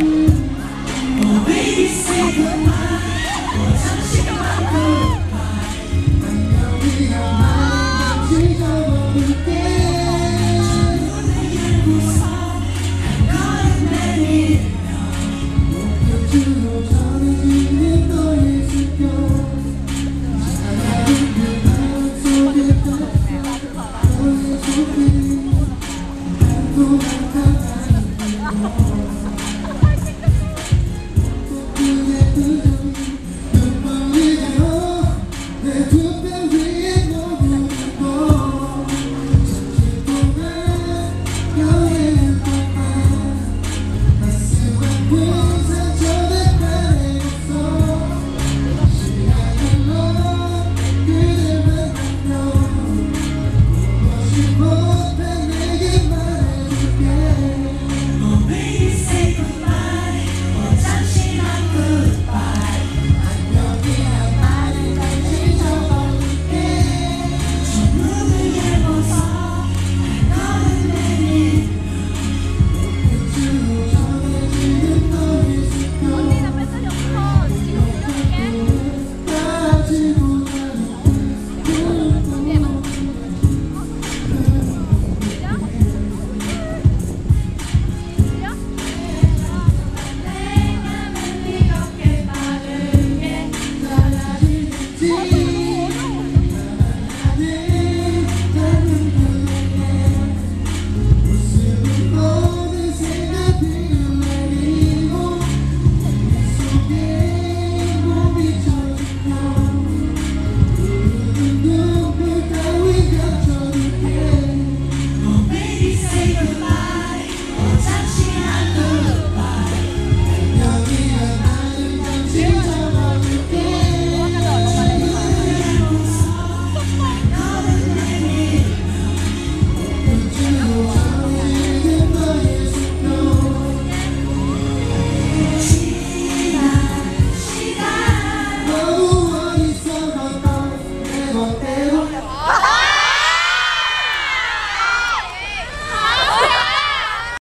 Oh